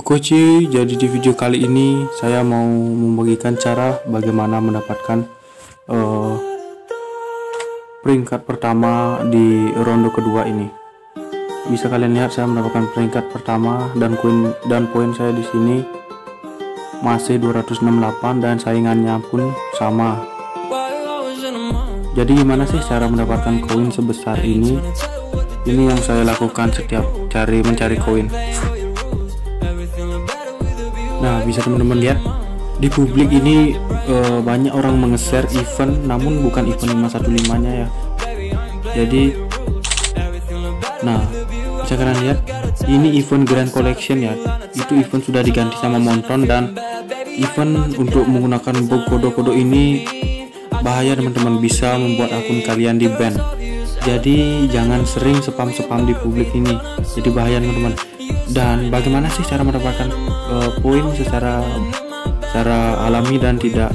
Oke cuy, jadi di video kali ini saya mau membagikan cara bagaimana mendapatkan eh, peringkat pertama di ronde kedua ini. Bisa kalian lihat saya mendapatkan peringkat pertama dan koin dan poin saya di sini masih 268 dan saingannya pun sama. Jadi gimana sih cara mendapatkan koin sebesar ini? Ini yang saya lakukan setiap cari mencari koin. Nah, bisa teman-teman lihat di publik ini eh, banyak orang menge-share event namun bukan event 515-nya ya. Jadi nah, bisa kalian lihat ini event Grand Collection ya. Itu event sudah diganti sama Monton dan event untuk menggunakan kode-kode ini bahaya teman-teman bisa membuat akun kalian di ban. Jadi jangan sering spam-spam di publik ini. Jadi bahaya teman-teman. Dan bagaimana sih cara mendapatkan uh, poin secara secara alami dan tidak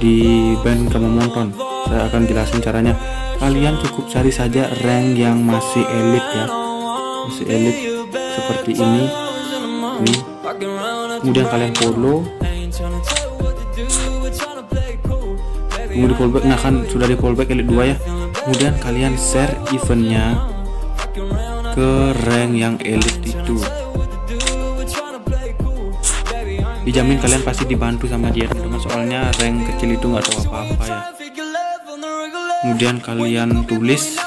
di band kamu nonton saya akan jelasin caranya. Kalian cukup cari saja rank yang masih elit ya. Masih elit seperti ini. Ini. Kemudian kalian follow kemudian di fallback nah kan? Sudah di fallback elit 2 ya. Kemudian kalian share eventnya ke rank yang elit itu. Dijamin kalian pasti dibantu sama dia teman-teman. Soalnya rank kecil itu nggak tahu apa-apa ya. Kemudian kalian tulis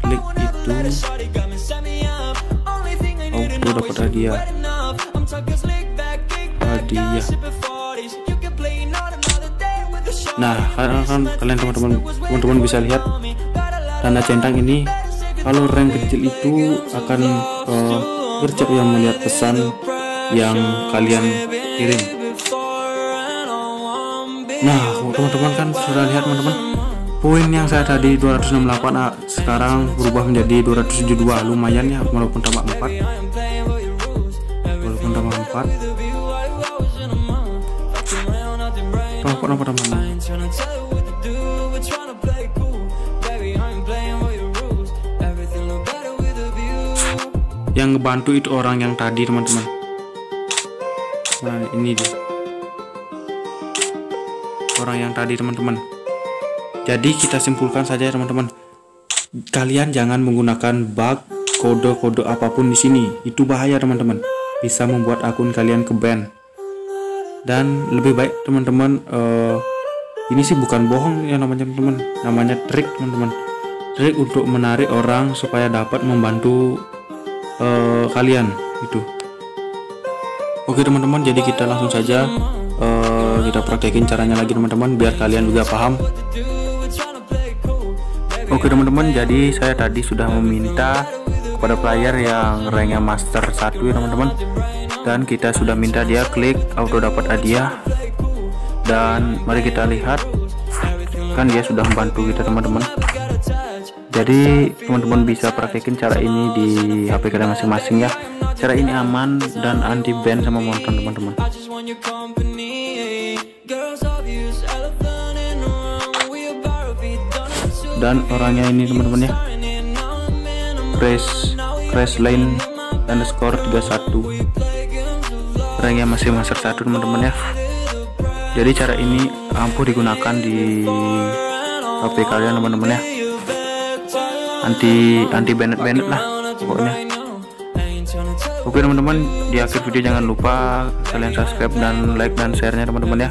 klik itu. Auto dapat hadiah. Hadiah nah kan kalian teman-teman teman-teman bisa lihat tanda centang ini kalau rank kecil itu akan uh, yang melihat pesan yang kalian kirim. Nah teman-teman kan sudah lihat teman-teman poin yang saya tadi 268 ah, sekarang berubah menjadi 272 lumayan ya walaupun tambah 4 walaupun tambah 4 4 tambah 4 yang ngebantu itu orang yang tadi teman-teman. Nah ini dia. Orang yang tadi teman-teman. Jadi kita simpulkan saja teman-teman. Kalian jangan menggunakan bug kode-kode apa pun di sini. Itu bahaya teman-teman. Bisa membuat akun kalian ke ban dan lebih baik teman-teman uh, ini sih bukan bohong ya namanya teman-teman. Namanya trik teman-teman. Trik untuk menarik orang supaya dapat membantu uh, kalian itu oke teman-teman jadi kita langsung saja uh, kita praktekin caranya lagi teman-teman biar kalian juga paham. Oke teman-teman jadi saya tadi sudah meminta kepada player yang ranknya master 1 ya teman-teman dan kita sudah minta dia klik auto dapat hadiah. Dan mari kita lihat. Kan dia sudah membantu kita teman-teman. Jadi teman-teman bisa praktekin cara ini di HP kalian masing-masing ya. Cara ini aman dan anti ban sama monton teman-teman. Dan orangnya ini teman-teman ya. Crash crash line underscore 31 ranknya masih master satu teman-teman ya. Jadi cara ini ampuh digunakan di HP kalian teman-teman ya. Anti anti banned lah pokoknya. Oke teman-teman di akhir video jangan lupa kalian subscribe dan like dan share nya teman-teman ya